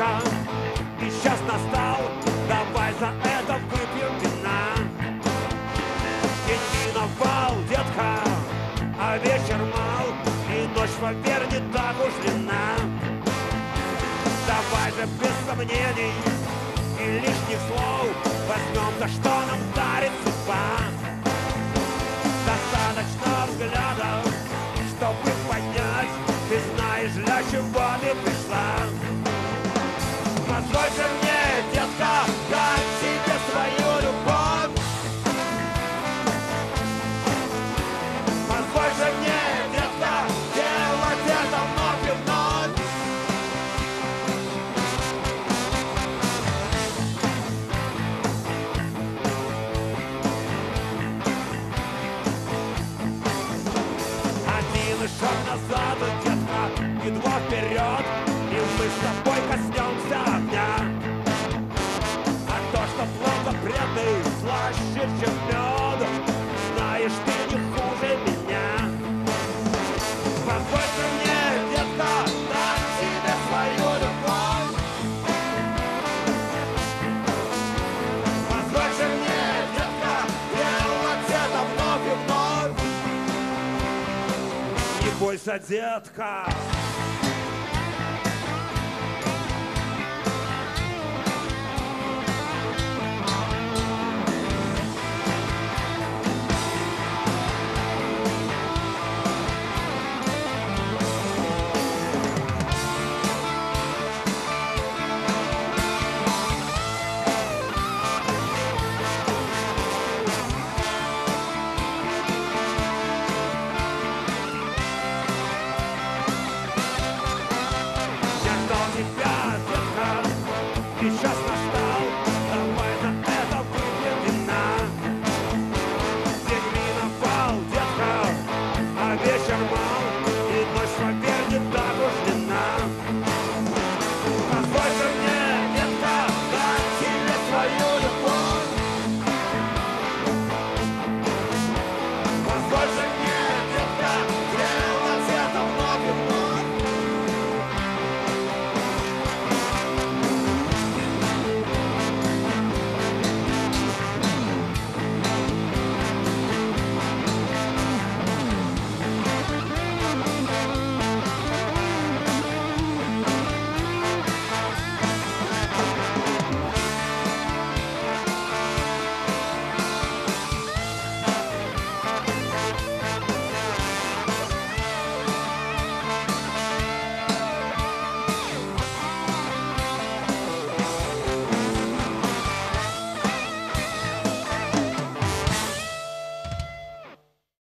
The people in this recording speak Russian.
это И сейчас настал. Давай за это выпьем вина. Идти на вал, детка. А вечер мал. И ночь поверь не так уж длина Давай же без сомнений И лишних слов Возьмем то, что нам дарит судьба. Достаточно взглядов Чтобы понять Ты знаешь, для чего ты пришла. Назад, детка, и два вперед И мы с тобой коснемся огня. А то, что плохо преданный, слаще, чем бойся, детка